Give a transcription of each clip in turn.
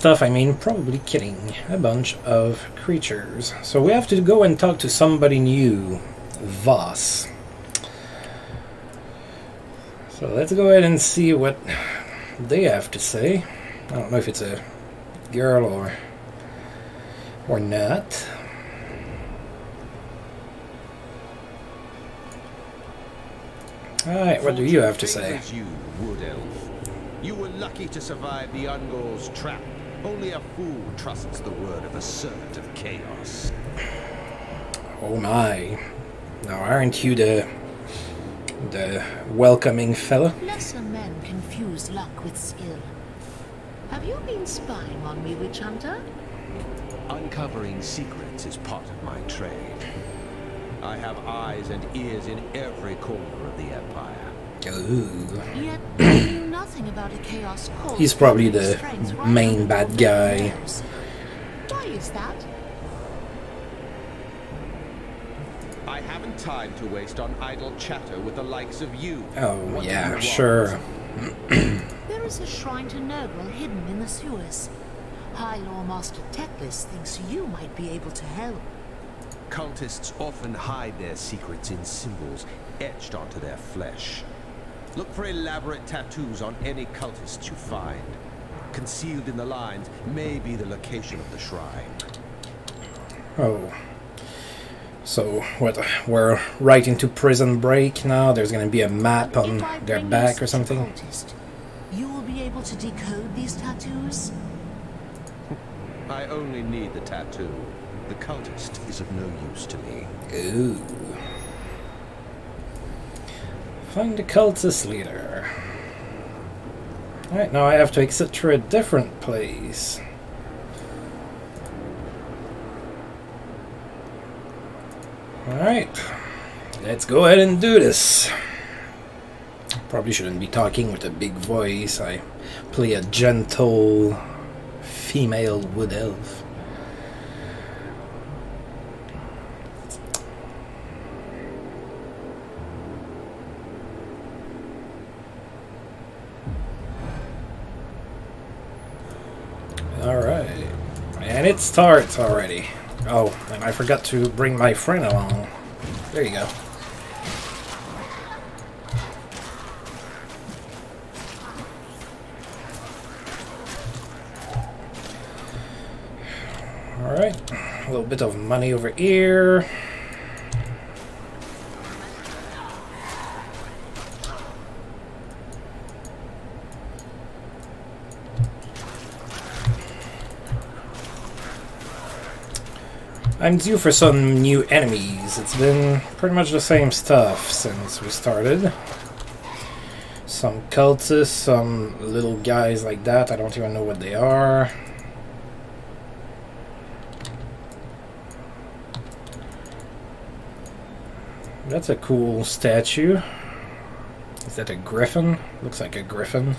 stuff, I mean probably killing a bunch of creatures. So we have to go and talk to somebody new. Voss. So let's go ahead and see what they have to say. I don't know if it's a girl or or not. Alright, what do you have to say? You. You were lucky to survive the Ungor's trap. Only a fool trusts the word of a servant of chaos. Oh my. Now aren't you the the welcoming fella? Lesser men confuse luck with skill. Have you been spying on me, Witch Hunter? Uncovering secrets is part of my trade. I have eyes and ears in every corner of the Empire. Ooh. Yet you knew nothing about a chaos. He's probably the main bad guy. Why is that? I haven't time to waste on idle chatter with the likes of you. Oh What do you yeah, sure. There is a shrine to Nurgle hidden in the sewers. High Loremaster Teclis thinks you might be able to help. Cultists often hide their secrets in symbols etched onto their flesh. Look for elaborate tattoos on any cultists you find. Concealed in the lines may be the location of the shrine. Oh. So what we're right into prison break now, there's gonna be a map on their back or something. cultist, you will be able to decode these tattoos? I only need the tattoo. The cultist is of no use to me. Ooh. Find the cultist leader. Alright, now I have to exit through a different place. Alright. Let's go ahead and do this. Probably shouldn't be talking with a big voice. I play a gentle female wood elf. Alright. And it starts already. Oh, and I forgot to bring my friend along. There you go. Alright. A little bit of money over here. I'm due for some new enemies. It's been pretty much the same stuff since we started. Some cultists, some little guys like that. I don't even know what they are. That's a cool statue. Is that a griffin? Looks like a griffin.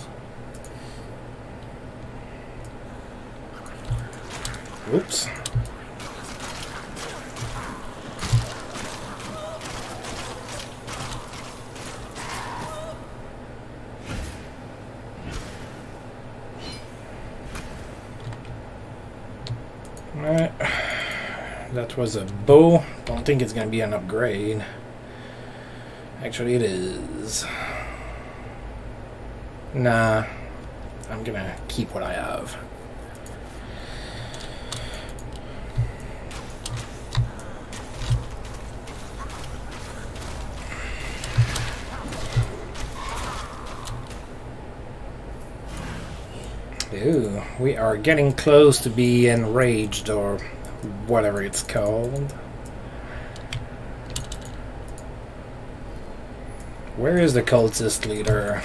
Oops. Alright. That was a bow. Don't think it's gonna be an upgrade. Actually, it is. Nah. I'm gonna keep what I have. Ooh, we are getting close to be enraged or whatever it's called. Where is the cultist leader?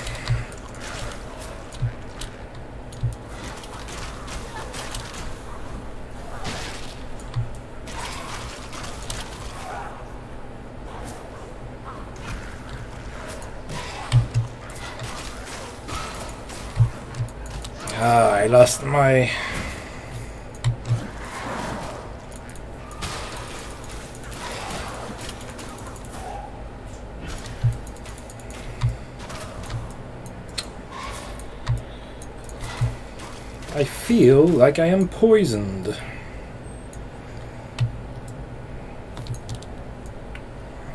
Ah, I lost my... I feel like I am poisoned.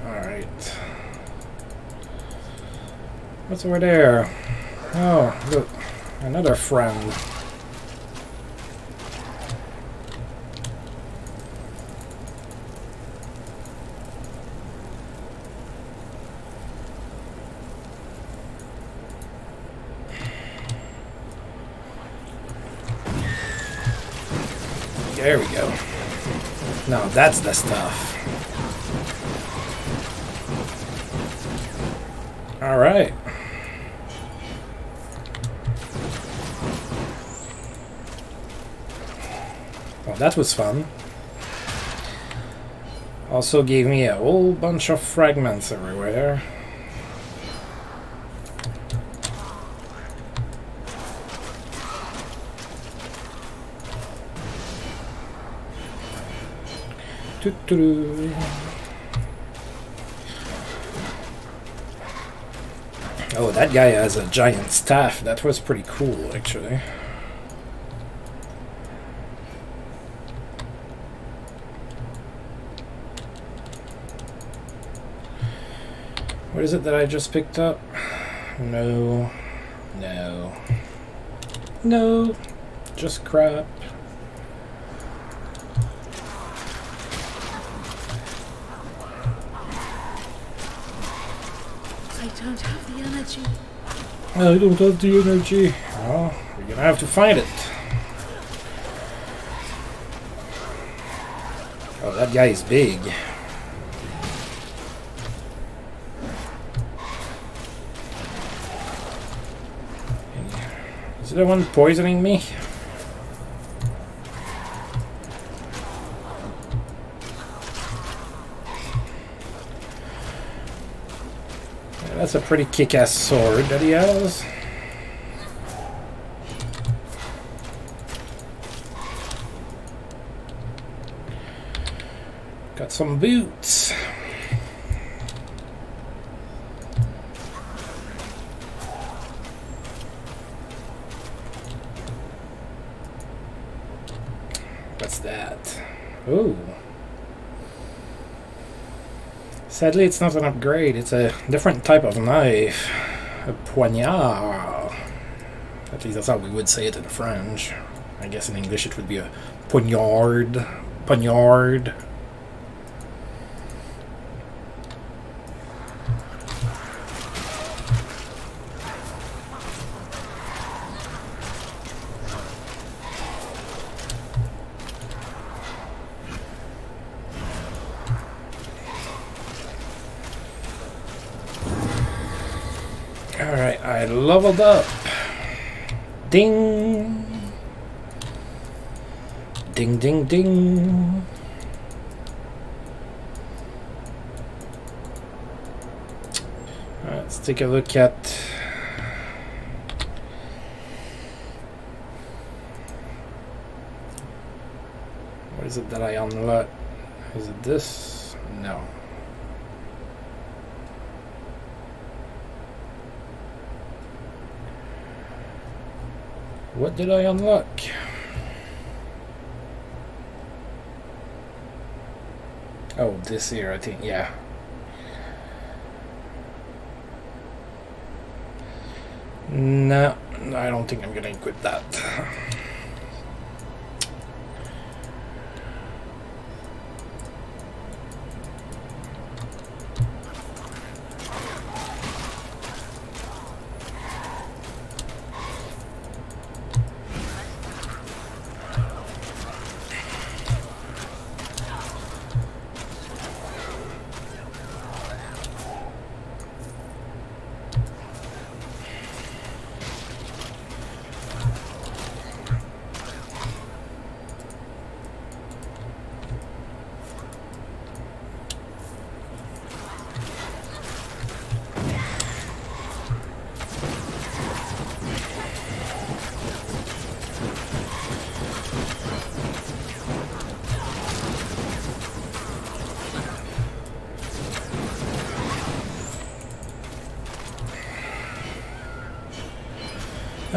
Alright. What's over there? Oh, look. Another friend. There we go. Now that's the stuff. Alright. Well, that was fun. Also gave me a whole bunch of fragments everywhere. Oh, that guy has a giant staff. That was pretty cool, actually. What is it that I just picked up? No. No. No. Just crap. I don't have the energy. I don't have the energy. Well, we're gonna have to find it. Oh, that guy is big. Is the one poisoning me? Yeah, that's a pretty kick-ass sword that he has. Got some boots. That? Ooh. Sadly, it's not an upgrade. It's a different type of knife. A poignard. At least that's how we would say it in French. I guess in English it would be a poignard. Poignard. Ding, ding. Let's take a look at. What is it that I unlock? Is it this? No. What did I unlock? Oh, this here, I think, yeah. No, I don't think I'm gonna equip that.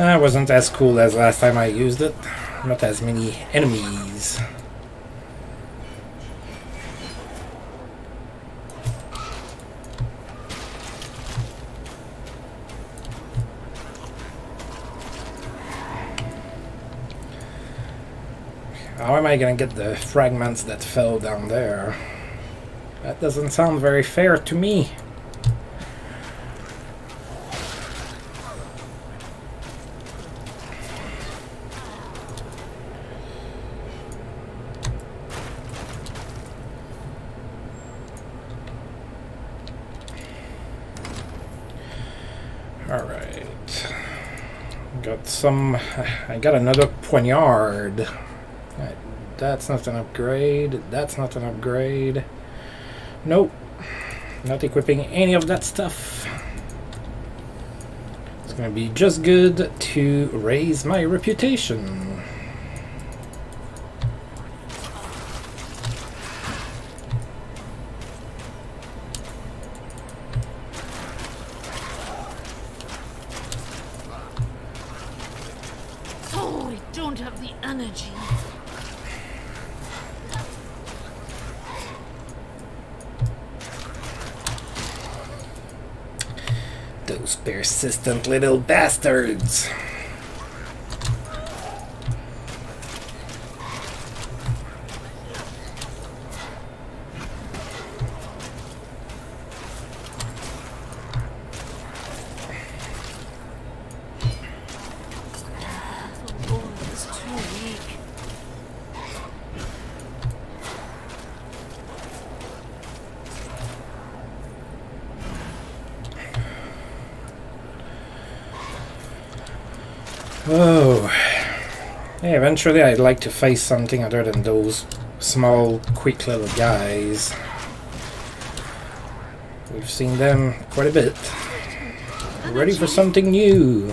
That wasn't as cool as last time I used it. Not as many enemies. How am I gonna get the fragments that fell down there? That doesn't sound very fair to me. Alright. Got some... I got another poignard. That's not an upgrade. That's not an upgrade. Nope. Not equipping any of that stuff. It's gonna be just good to raise my reputation. Energy. Those persistent little bastards. Yeah, eventually I'd like to face something other than those small, quick little guys. We've seen them quite a bit. Ready for something new.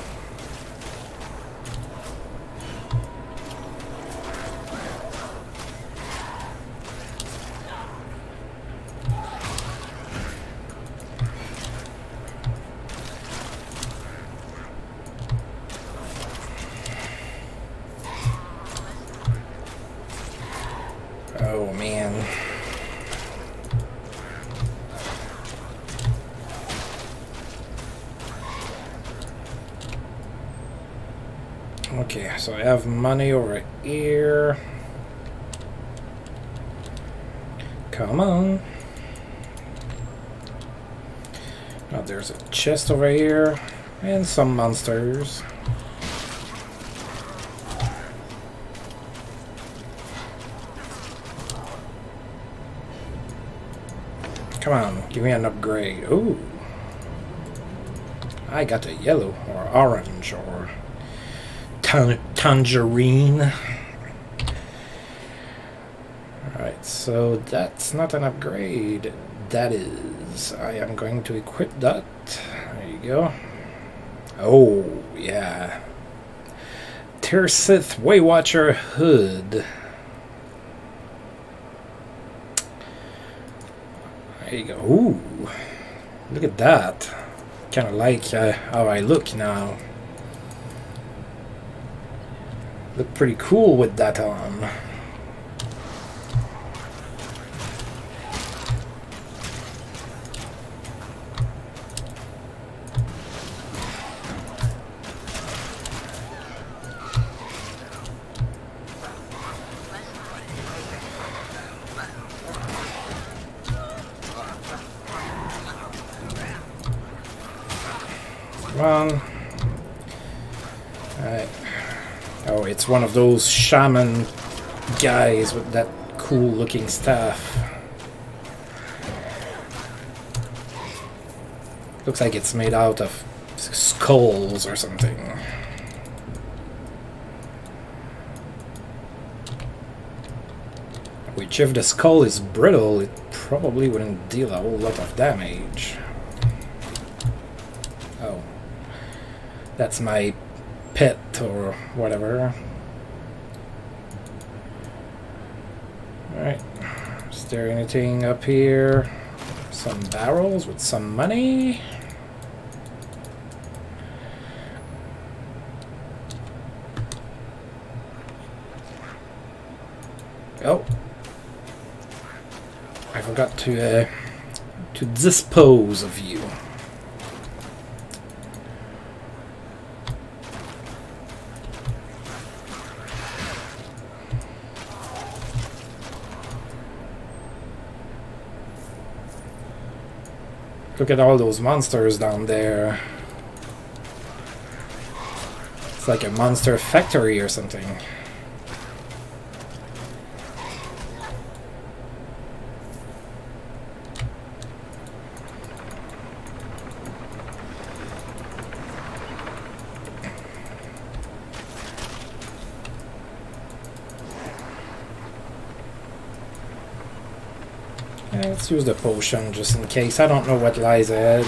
Oh man. Okay, so I have money over here. Come on. Now there's a chest over here and some monsters. Come on, give me an upgrade. Ooh. I got a yellow or orange or tan tangerine. Alright, so that's not an upgrade. That is. I am going to equip that. Go. Oh, yeah. Tersith Waywatcher Hood. There you go. Ooh, look at that. Kind of like uh, how I look now. Look pretty cool with that on. On. Alright. Oh, it's one of those shaman guys with that cool looking staff. Looks like it's made out of skulls or something. Which, if the skull is brittle, it probably wouldn't deal a whole lot of damage. That's my pet or whatever. Alright. Is there anything up here? Some barrels with some money. Oh. I forgot to uh, to dispose of you. Look at all those monsters down there. It's like a monster factory or something. Let's use the potion just in case. I don't know what lies ahead.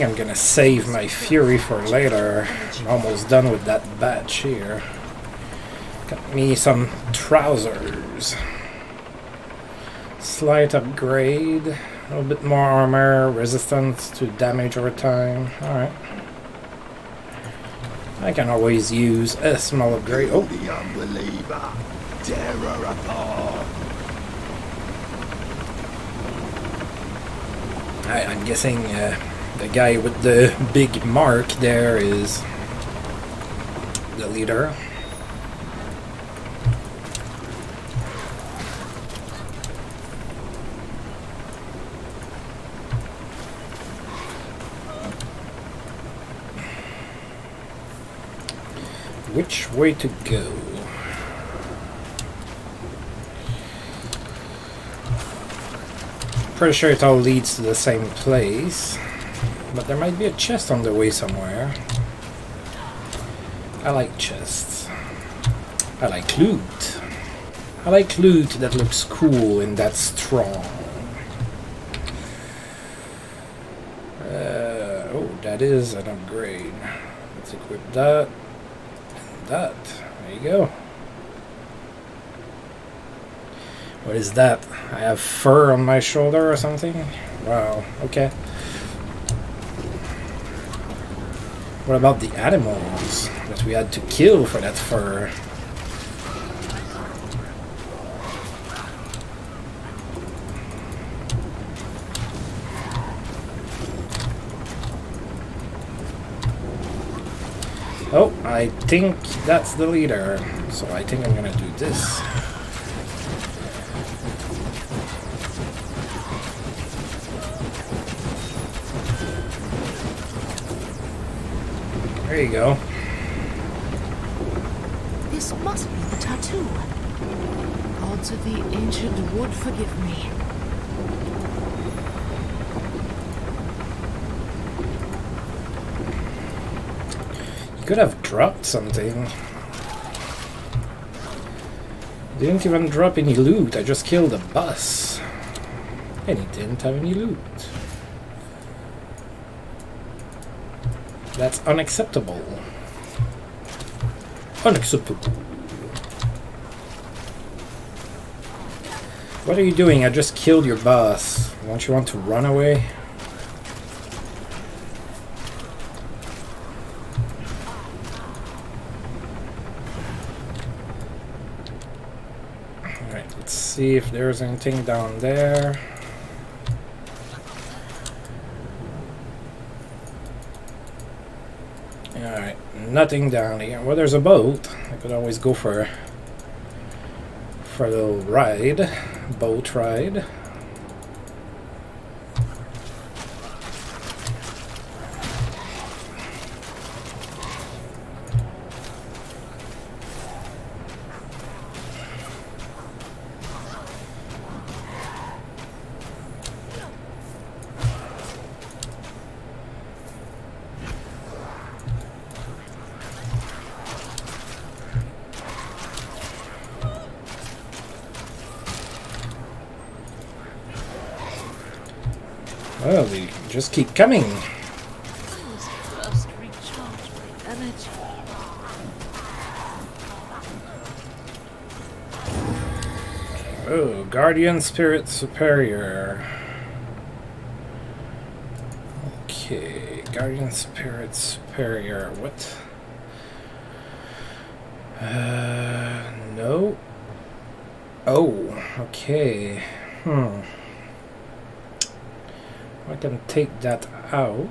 Think I'm gonna save my fury for later. I'm almost done with that batch here. Got me some trousers. Slight upgrade. A little bit more armor, resistance to damage over time. Alright. I can always use a small upgrade. Oh, The unbeliever, tear her apart. I, I'm guessing uh, the guy with the big mark there is the leader. Which way to go? Pretty sure it all leads to the same place. But there might be a chest on the way somewhere. I like chests. I like loot. I like loot that looks cool and that's strong. Uh, oh, that is an upgrade. Let's equip that. That. There you go. What is that? I have fur on my shoulder or something? Wow, okay. What about the animals that we had to kill for that fur? Oh, I think that's the leader. So I think I'm gonna do this. There you go. This must be the tattoo. Gods of the ancient wood forgive me. You could have dropped something. Didn't even drop any loot, I just killed a bus. And he didn't have any loot. That's unacceptable. Unacceptable. What are you doing? I just killed your boss. Don't you want to run away? Alright, let's see if there's anything down there. Alright, nothing down here. Well, there's a boat. I could always go for for a little ride, boat ride. Keep coming. Oh, Guardian Spirit Superior. Okay, Guardian Spirit Superior. What? Uh, no. Oh, okay. Hmm. I can take that out.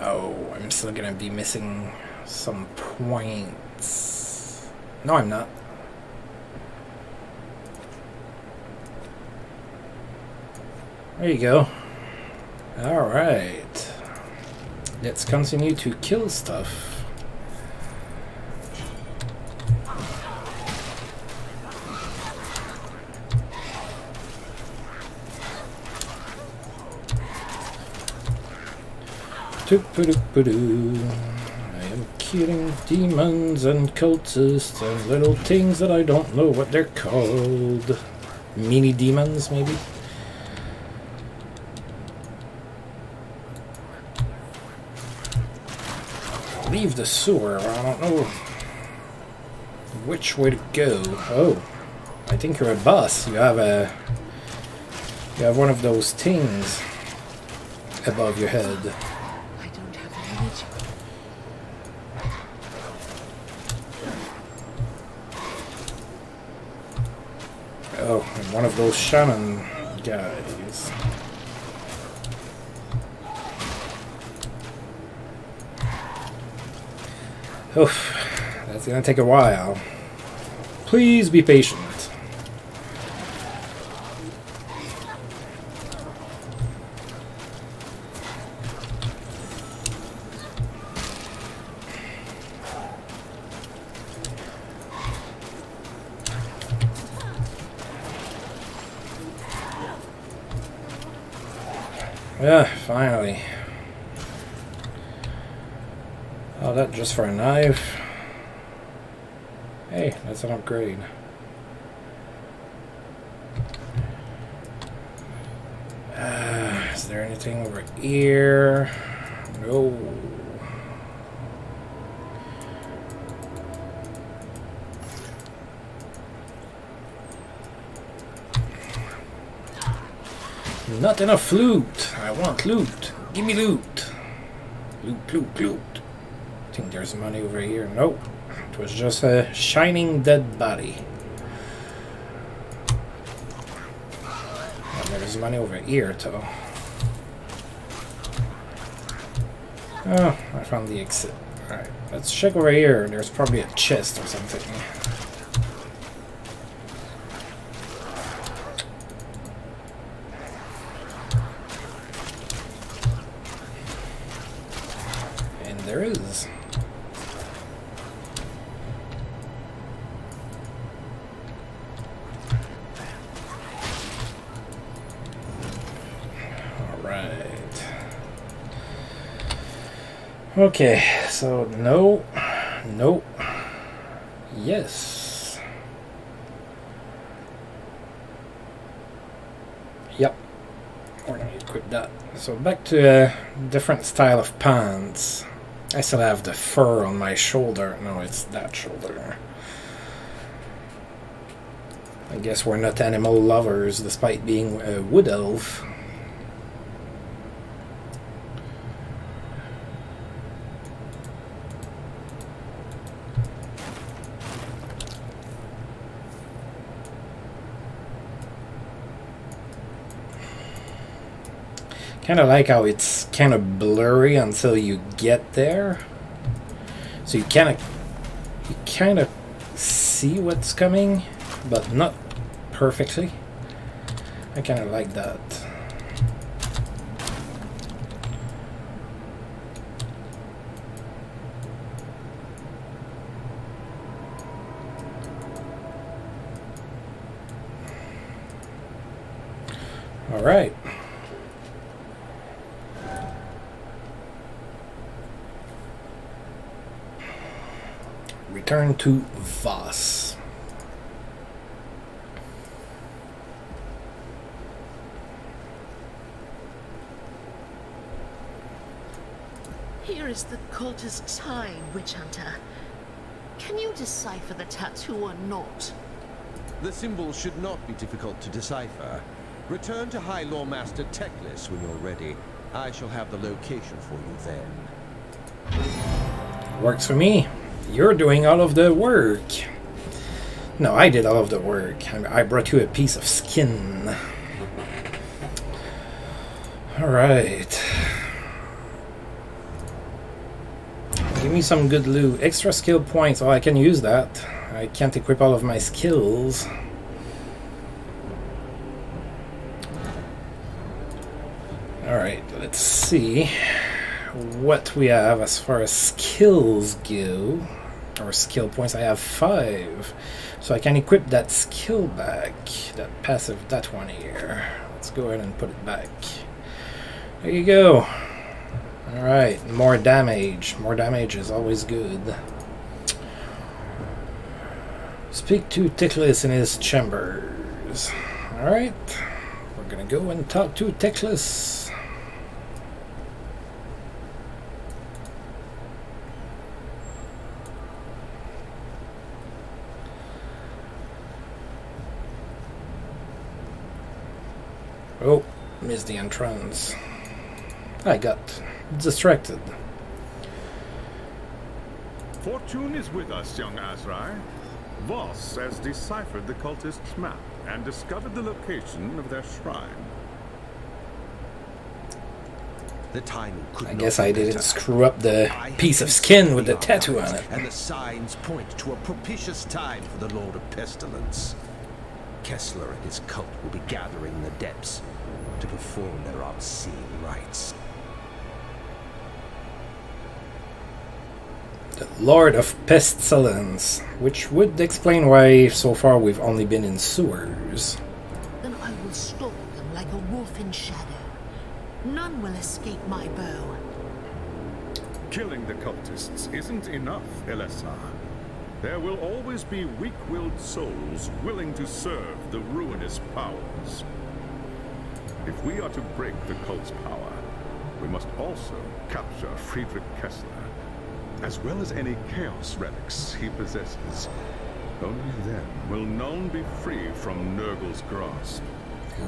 Oh, I'm still gonna be missing some points. No, I'm not. There you go. Alright. Let's continue to kill stuff. I am killing demons and cultists and little things that I don't know what they're called. Mini demons, maybe? leave the sewer. I don't know which way to go. Oh, I think you're a boss. You have a you have one of those things above your head. I don't have the energy. Oh, and one of those shaman guys. Oof, that's gonna take a while. Please be patient. Yeah, finally. Oh, that just for a knife. Hey, that's an upgrade. Uh, is there anything over here? No. Not enough loot. Want loot. Give me loot. Loot, loot, loot. I think there's money over here. Nope. It was just a shining dead body. Oh, there's money over here, though. Oh, I found the exit. Alright, let's check over here. There's probably a chest or something. Okay, so no, no, yes. Yep, we're gonna equip that. So back to a different style of pants. I still have the fur on my shoulder. No, it's that shoulder. I guess we're not animal lovers despite being a wood elf. Kind of like how it's kind of blurry until you get there. So you kind of you kind of see what's coming, but not perfectly. I kind of like that. All right. Return to Voss. Here is the cultist's sign, Witch Hunter. Can you decipher the tattoo or not? The symbol should not be difficult to decipher. Return to High Loremaster Teclis when you're ready. I shall have the location for you then. Works for me. You're doing all of the work. No, I did all of the work. I brought you a piece of skin. Alright. Give me some good loot. Extra skill points. Oh, I can use that. I can't equip all of my skills. Alright, let's see what we have as far as skills go. Or skill points. I have five. So I can equip that skill back. That passive, that one here. Let's go ahead and put it back. There you go. Alright, more damage. More damage is always good. Speak to Teclis in his chambers. Alright. We're gonna go and talk to Teclis. Oh, missed. I got distracted. Fortune is with us, young Asrai. Voss has deciphered the cultist's map and discovered the location of their shrine. The timing could I not guess be I didn't better. screw up the piece of skin with the the tattoo on it. And the signs point to a propitious time for the Lord of Pestilence. Kessler and his cult will be gathering in the depths to perform their obscene rites. The Lord of Pestilence, which would explain why so far we've only been in sewers. Then I will stalk them like a wolf in shadow. None will escape my bow. Killing the cultists isn't enough, Elessa. There will always be weak-willed souls willing to serve the ruinous powers. If we are to break the cult's power, we must also capture Friedrich Kessler, as well as any Chaos relics he possesses. Only then will none be free from Nurgle's grasp.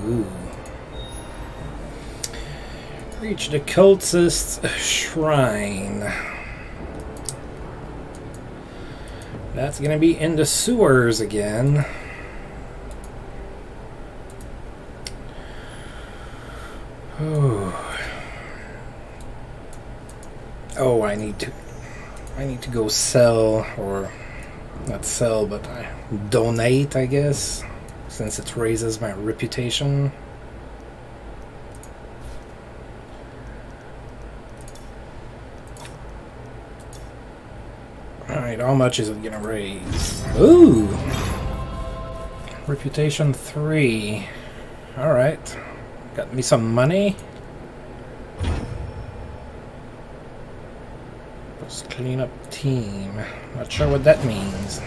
Ooh. Reach the cultist's shrine. That's gonna be in the sewers again. Ooh. Oh, I need to. I need to go sell, or not sell, but I donate, I guess, since it raises my reputation. Alright, how much is it gonna raise? Ooh! Reputation 3. Alright. Got me some money. Post cleanup team. Not sure what that means.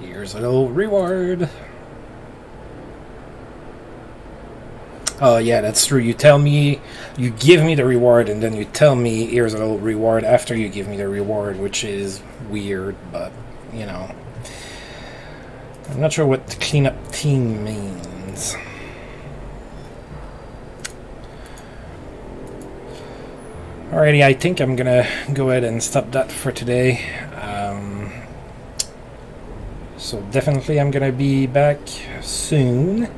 Here's a little reward. Oh yeah, that's true. You tell me, you give me the reward, and then you tell me here's a little reward after you give me the reward, which is weird, but you know. I'm not sure what the cleanup team means. Alrighty, I think I'm gonna go ahead and stop that for today. Um, so definitely I'm gonna be back soon.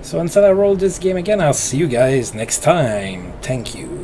So until I roll this game again, I'll see you guys next time. Thank you.